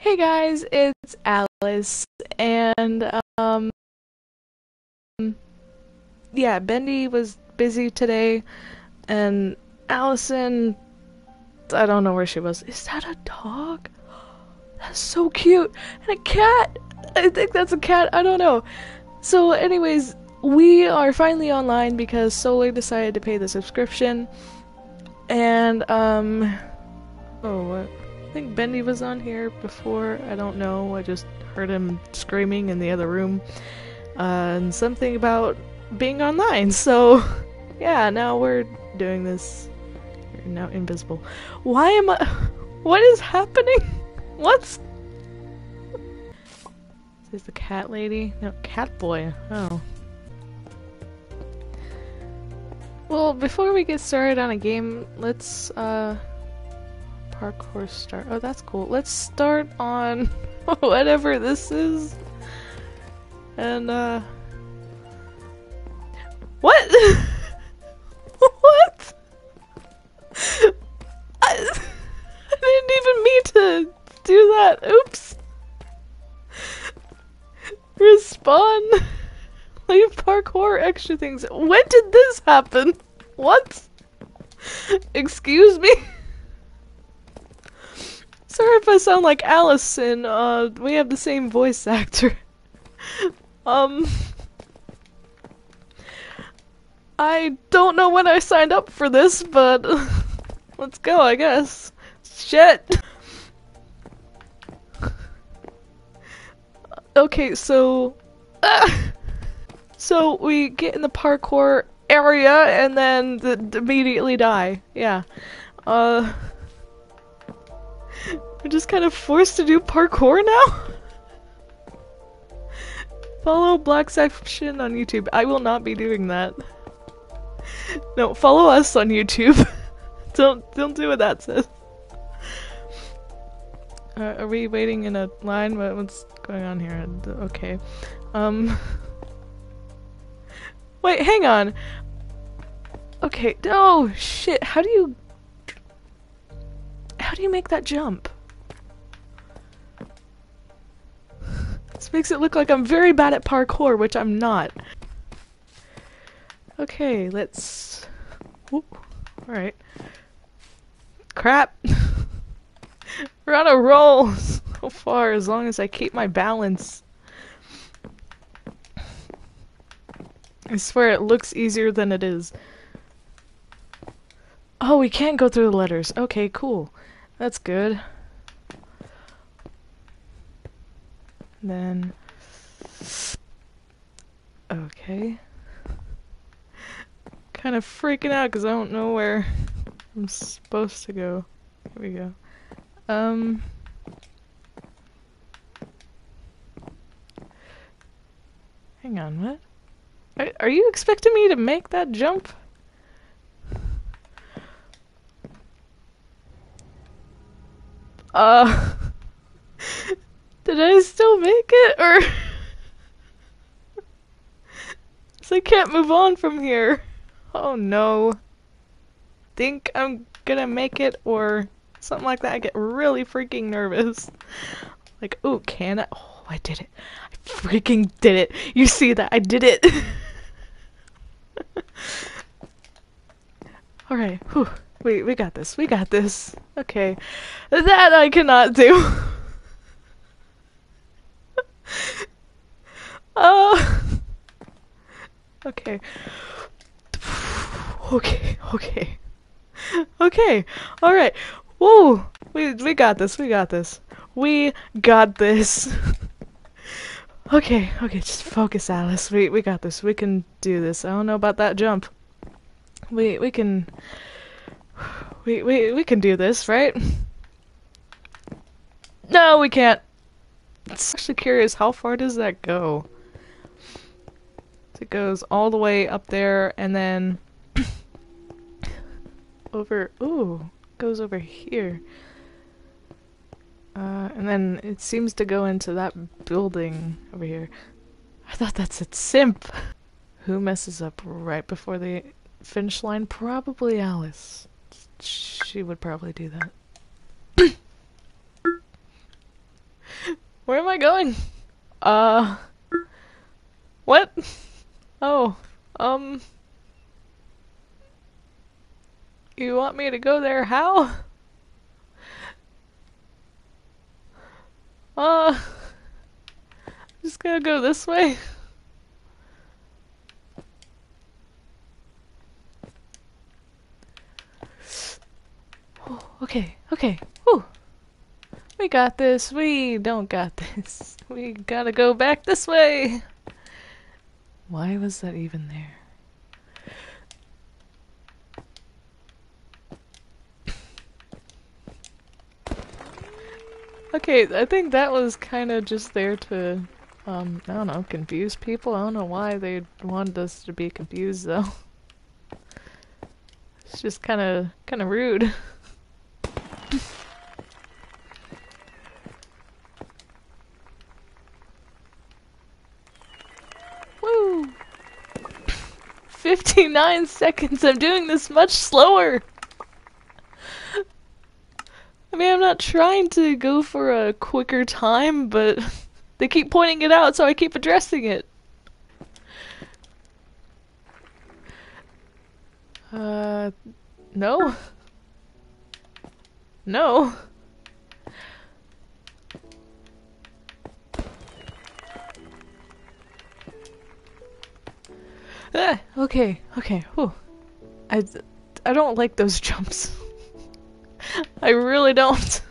Hey guys, it's Alice, and um, yeah, Bendy was busy today, and Allison, I don't know where she was. Is that a dog? That's so cute, and a cat. I think that's a cat. I don't know. So, anyways, we are finally online because Solar decided to pay the subscription, and um, oh what? I think Bendy was on here before. I don't know. I just heard him screaming in the other room. Uh, and something about being online. So, yeah, now we're doing this. You're now invisible. Why am I. What is happening? What's. Is this the cat lady? No, cat boy. Oh. Well, before we get started on a game, let's, uh parkour start. Oh, that's cool. Let's start on whatever this is. And, uh... What? what? I, I didn't even mean to do that. Oops. Respawn. Leave parkour extra things. When did this happen? What? Excuse me? Sorry if I sound like Allison, uh, we have the same voice actor. um... I don't know when I signed up for this, but let's go, I guess. Shit! okay, so... so we get in the parkour area and then immediately die. Yeah. Uh... I'm just kind of forced to do parkour now? follow Black Section on YouTube. I will not be doing that. No, follow us on YouTube. don't don't do what that says. Uh, are we waiting in a line? What's going on here? Okay. Um. Wait, hang on. Okay. Oh shit! How do you? How do you make that jump? This makes it look like I'm very bad at parkour, which I'm not. Okay, let's... Alright. Crap! We're on a roll so far, as long as I keep my balance. I swear it looks easier than it is. Oh, we can't go through the letters. Okay, cool. That's good. Then... Okay. Kind of freaking out because I don't know where I'm supposed to go. Here we go. Um... Hang on, what? Are, are you expecting me to make that jump? Uh... Did I still make it, or... so I can't move on from here. Oh no. Think I'm gonna make it, or something like that. I get really freaking nervous. Like, oh, can I? Oh, I did it. I freaking did it. You see that? I did it. Alright, whew. We, we got this. We got this. Okay. That I cannot do. Uh. Okay. Okay, okay. Okay, alright. Whoa! We, we got this, we got this. We got this. okay, okay, just focus, Alice. We, we got this. We can do this. I don't know about that jump. We, we can... We, we, we can do this, right? No, we can't. I'm actually curious, how far does that go? It goes all the way up there and then over, ooh, goes over here. Uh, and then it seems to go into that building over here. I thought that's a simp. Who messes up right before the finish line? Probably Alice. She would probably do that. Where am I going? Uh. What? Oh. Um. You want me to go there? How? Uh. Just gonna go this way. okay, okay. Whew. We got this. We don't got this. We gotta go back this way. Why was that even there? Okay, I think that was kind of just there to, um, I don't know, confuse people. I don't know why they wanted us to be confused, though. It's just kind of, kind of rude. 59 seconds! I'm doing this much slower! I mean, I'm not trying to go for a quicker time, but they keep pointing it out, so I keep addressing it. Uh, no. No. Ah, okay, okay, whew. I, I don't like those jumps. I really don't.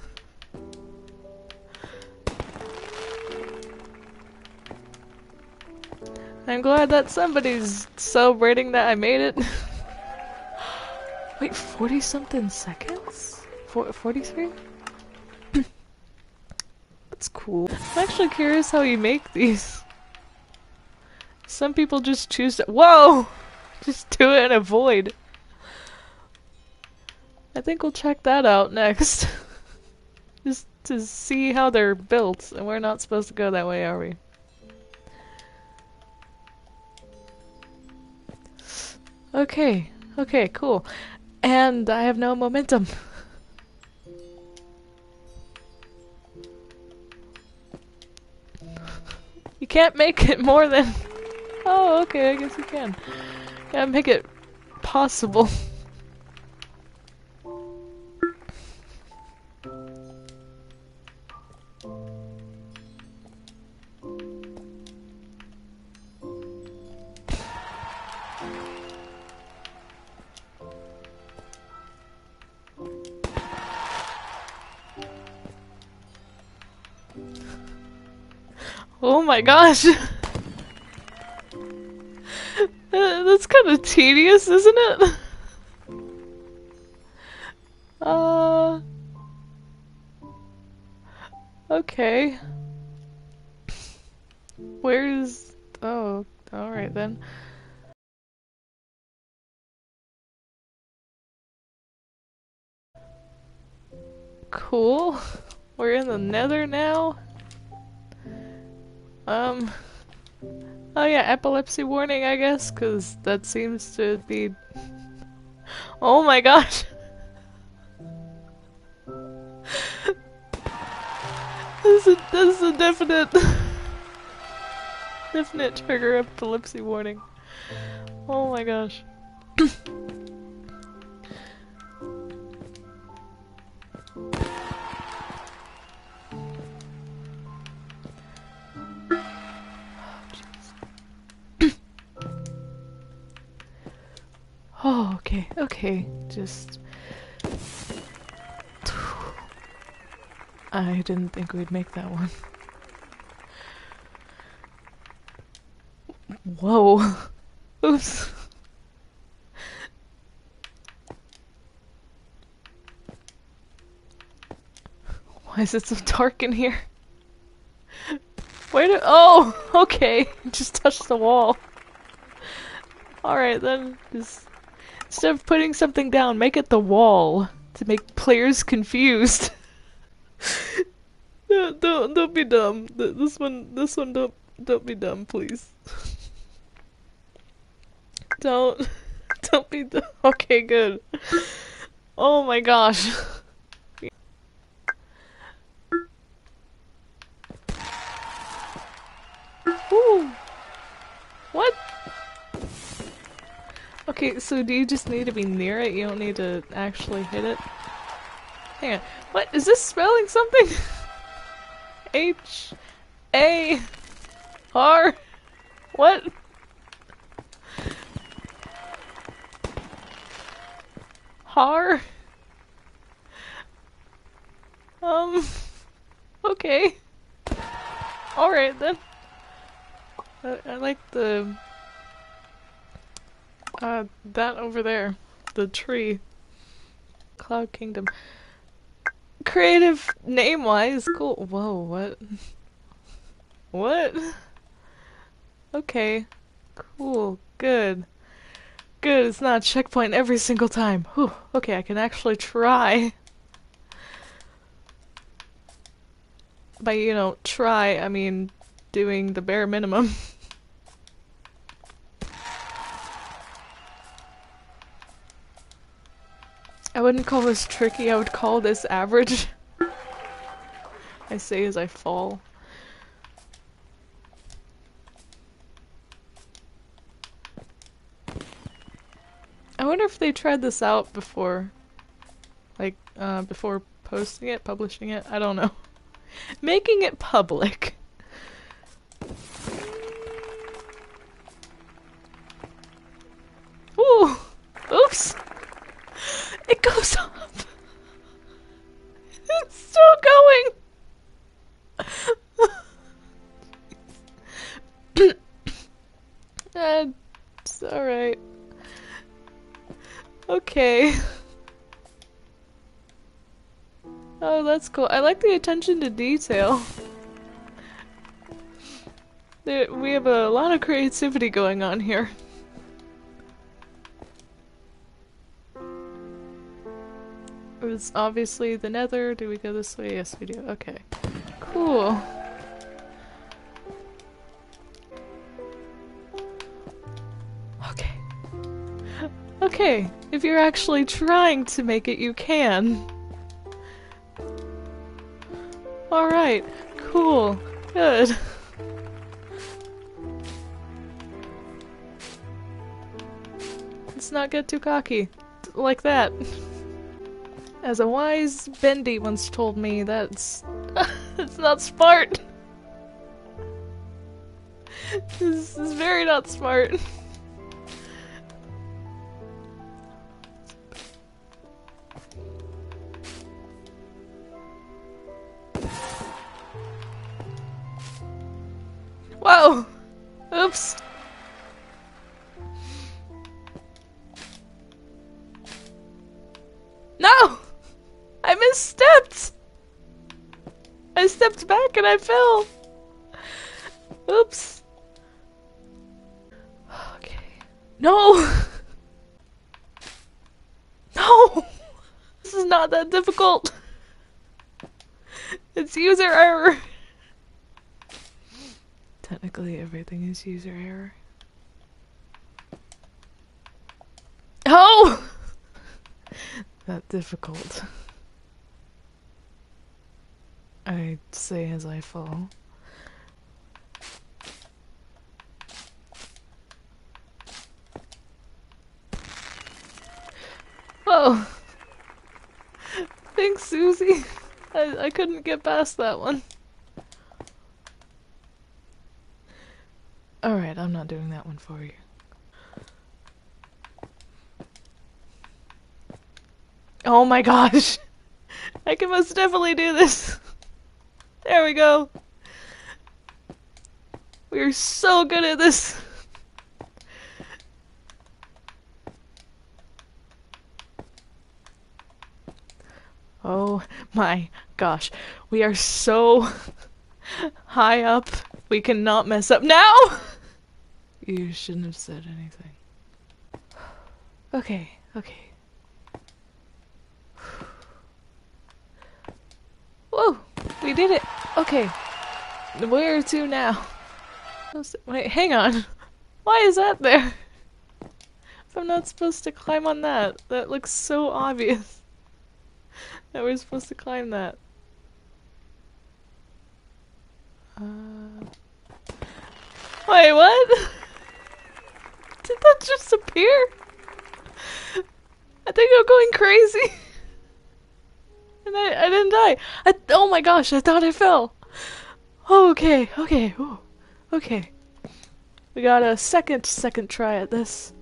I'm glad that somebody's celebrating that I made it. Wait, 40 something seconds? 43? That's cool. I'm actually curious how you make these. Some people just choose to- Whoa! Just do it and avoid. I think we'll check that out next. Just to see how they're built, and we're not supposed to go that way, are we? Okay, okay, cool. And I have no momentum. You can't make it more than... Oh, okay, I guess you can. Gotta make it possible. Oh my gosh! kind of tedious, isn't it? Uh... Okay. Where's... Oh, alright then. Cool. We're in the nether now. Um. Oh yeah, epilepsy warning, I guess, because that seems to be. Oh my gosh! this is this is a definite, definite trigger epilepsy warning. Oh my gosh. okay, okay, just... I didn't think we'd make that one. Whoa. Oops. Why is it so dark in here? Where did- oh! Okay, just touched the wall. Alright then, just Instead of putting something down, make it the wall to make players confused. no, don't don't be dumb. This one this one don't don't be dumb, please. don't don't be dumb. Okay, good. Oh my gosh. Okay, so do you just need to be near it? You don't need to actually hit it? Hang on. What? Is this spelling something? H A R What? Har? Um Okay. Alright then. I, I like the uh that over there. The tree. Cloud Kingdom. Creative name wise, cool. Whoa, what? What? Okay. Cool. Good. Good, it's not a checkpoint every single time. Whew. Okay, I can actually try. By, you know, try, I mean doing the bare minimum. I wouldn't call this tricky, I would call this average. I say as I fall. I wonder if they tried this out before. Like, uh, before posting it, publishing it, I don't know. Making it public. Oh, that's cool. I like the attention to detail. We have a lot of creativity going on here. It's obviously the nether. Do we go this way? Yes, we do. Okay. Cool. Okay. Okay, if you're actually trying to make it, you can. Alright, cool, good. Let's not get too cocky. Like that. As a wise Bendy once told me, that's... it's not smart! this is very not smart. No! I misstepped! I stepped back and I fell! Oops. Okay. No! No! This is not that difficult! It's user error! Technically everything is user error. Oh! That difficult. I say as I fall. Oh! Thanks, Susie. I, I couldn't get past that one. Alright, I'm not doing that one for you. Oh my gosh! I can most definitely do this! There we go! We're so good at this! Oh my gosh. We are so high up. We cannot mess up now! You shouldn't have said anything. Okay, okay. Whoa! We did it! Okay. Where to now? Wait, hang on. Why is that there? If I'm not supposed to climb on that, that looks so obvious. That we're supposed to climb that. Uh... Wait, what? Did that just appear? I think I'm going crazy. And I, I didn't die. I, oh my gosh, I thought I fell. Okay, okay, ooh, okay. We got a second, second try at this.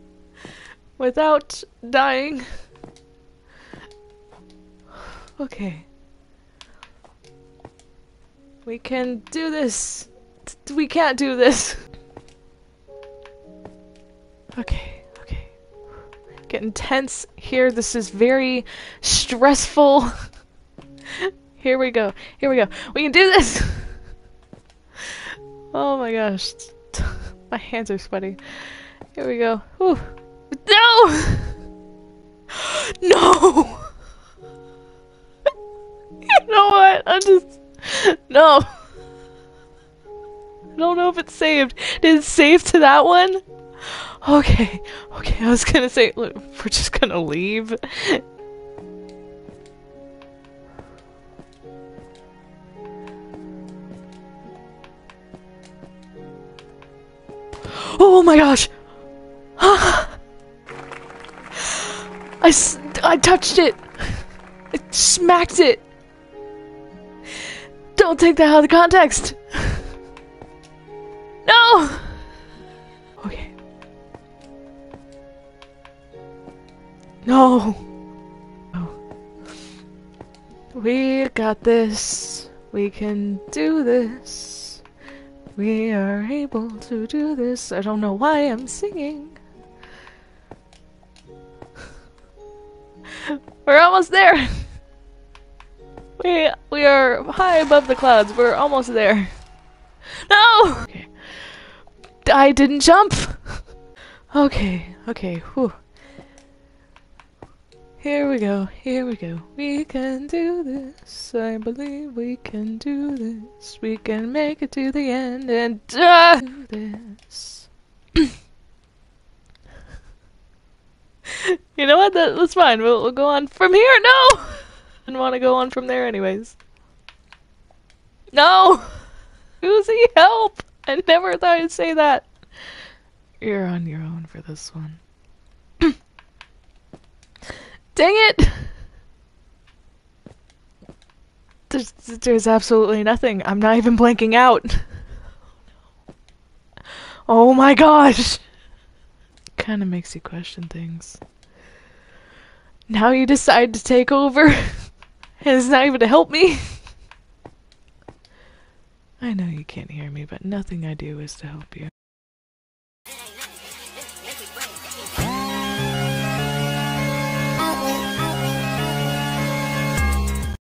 Without dying. Okay. We can do this. We can't do this. Okay, okay. Getting tense here. This is very stressful. Here we go. Here we go. We can do this! oh my gosh. My hands are sweaty. Here we go. Whew. No! no! you know what? I'm just... No! I don't know if it's saved. Did it save to that one? Okay. Okay, I was gonna say, look, we're just gonna leave. Oh my gosh! Ah. I, I touched it! I smacked it! Don't take that out of context! No! Okay. No! No. We got this. We can do this. We are able to do this. I don't know why I'm singing. We're almost there. We we are high above the clouds. We're almost there. No. Okay. I didn't jump. Okay. Okay. Whew. Here we go, here we go. We can do this. I believe we can do this. We can make it to the end and do this. you know what? That, that's fine. We'll, we'll go on from here. No! I didn't want to go on from there anyways. No! Uzi, help! I never thought I'd say that. You're on your own for this one. Dang it! There's, there's absolutely nothing. I'm not even blanking out. Oh my gosh! Kind of makes you question things. Now you decide to take over, and it's not even to help me. I know you can't hear me, but nothing I do is to help you.